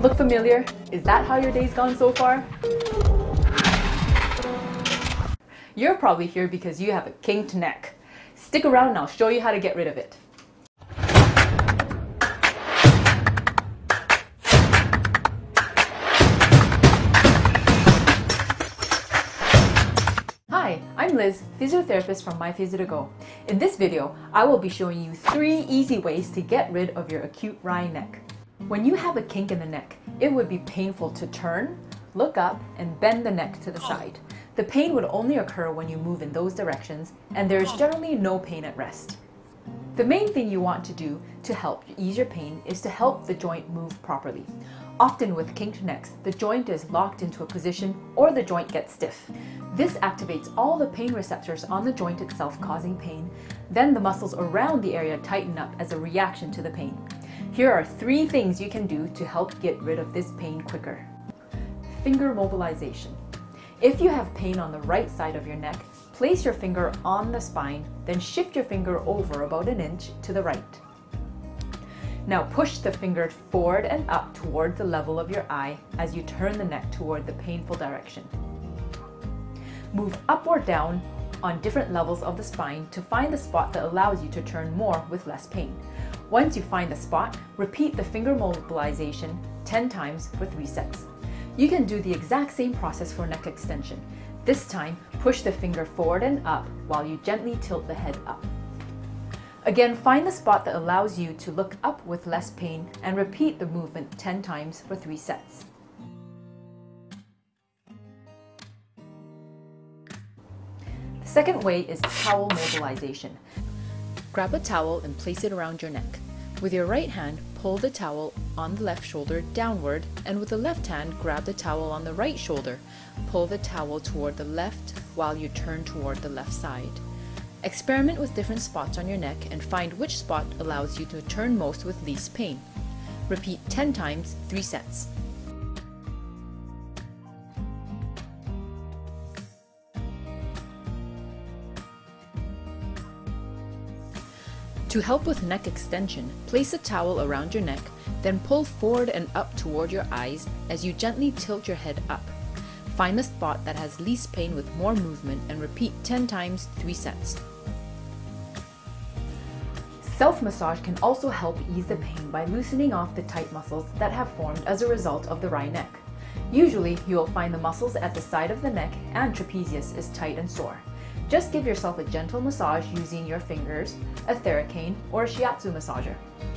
Look familiar? Is that how your day's gone so far? You're probably here because you have a kinked neck. Stick around and I'll show you how to get rid of it. I'm Liz, physiotherapist from MyPhysio2Go. In this video, I will be showing you three easy ways to get rid of your acute wry neck. When you have a kink in the neck, it would be painful to turn, look up, and bend the neck to the oh. side. The pain would only occur when you move in those directions, and there is generally no pain at rest. The main thing you want to do to help ease your pain is to help the joint move properly. Often with kinked necks, the joint is locked into a position or the joint gets stiff. This activates all the pain receptors on the joint itself causing pain. Then the muscles around the area tighten up as a reaction to the pain. Here are three things you can do to help get rid of this pain quicker. Finger mobilization. If you have pain on the right side of your neck, place your finger on the spine, then shift your finger over about an inch to the right. Now push the finger forward and up toward the level of your eye as you turn the neck toward the painful direction. Move up or down on different levels of the spine to find the spot that allows you to turn more with less pain. Once you find the spot, repeat the finger mobilization 10 times for 3 sets. You can do the exact same process for neck extension. This time, push the finger forward and up while you gently tilt the head up. Again, find the spot that allows you to look up with less pain and repeat the movement 10 times for 3 sets. The second way is towel mobilization. Grab a towel and place it around your neck. With your right hand, pull the towel on the left shoulder downward, and with the left hand, grab the towel on the right shoulder. Pull the towel toward the left while you turn toward the left side. Experiment with different spots on your neck and find which spot allows you to turn most with least pain. Repeat 10 times, 3 sets. To help with neck extension, place a towel around your neck, then pull forward and up toward your eyes as you gently tilt your head up. Find the spot that has least pain with more movement and repeat 10 times, 3 sets. Self-massage can also help ease the pain by loosening off the tight muscles that have formed as a result of the wry neck. Usually, you will find the muscles at the side of the neck and trapezius is tight and sore. Just give yourself a gentle massage using your fingers, a Theracane, or a shiatsu massager.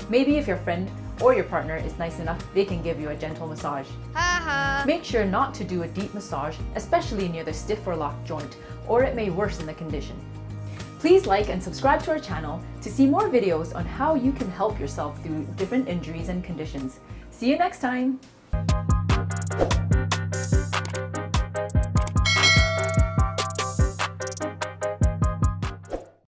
Maybe if your friend or your partner is nice enough, they can give you a gentle massage. Make sure not to do a deep massage, especially near the stiff or locked joint, or it may worsen the condition. Please like and subscribe to our channel to see more videos on how you can help yourself through different injuries and conditions. See you next time!